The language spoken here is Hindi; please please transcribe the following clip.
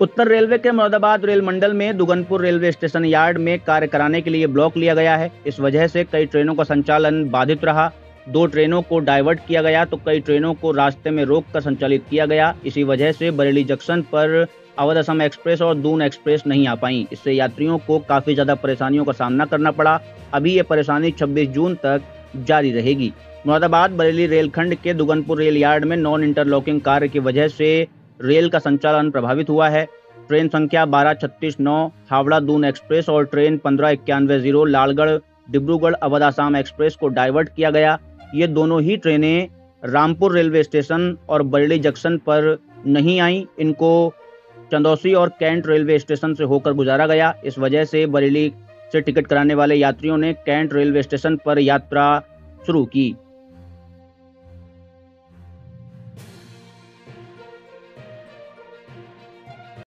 उत्तर रेलवे के मुरादाबाद रेल मंडल में दुगनपुर रेलवे स्टेशन यार्ड में कार्य कराने के लिए ब्लॉक लिया गया है। इस वजह से कई ट्रेनों का संचालन बाधित रहा। दो ट्रेनों को डाइवर्ट किया गया तो कई ट्रेनों को रास्ते में रोक कर संचालित किया गया। इसी वजह से बरेली जंक्शन पर अवध असम एक्सप्रेस और दून एक्सप्रेस नहीं आ पाई। इससे यात्रियों को काफ़ी ज़्यादा परेशानियों का सामना करना पड़ा। अभी ये परेशानी 26 जून तक जारी रहेगी। मुरादाबाद बरेली रेलखंड के दुगनपुर रेल यार्ड में नॉन इंटरलॉकिंग कार्य की वजह से रेल का संचालन प्रभावित हुआ है। ट्रेन संख्या बारह, छत्तीस, नौ, हावड़ा दून एक्सप्रेस और ट्रेन पंद्रह, इक्यानवे, ज़ीरो, लालगढ़, डिब्रूगढ़, अवध आसाम एक्सप्रेस को डाइवर्ट किया गया। ये दोनों ही ट्रेनें रामपुर रेलवे स्टेशन और बरेली जंक्शन पर नहीं आई। इनको चंदौसी और कैंट रेलवे स्टेशन से होकर गुजारा गया। इस वजह से बरेली से टिकट कराने वाले यात्रियों ने कैंट रेलवे स्टेशन पर यात्रा शुरू की।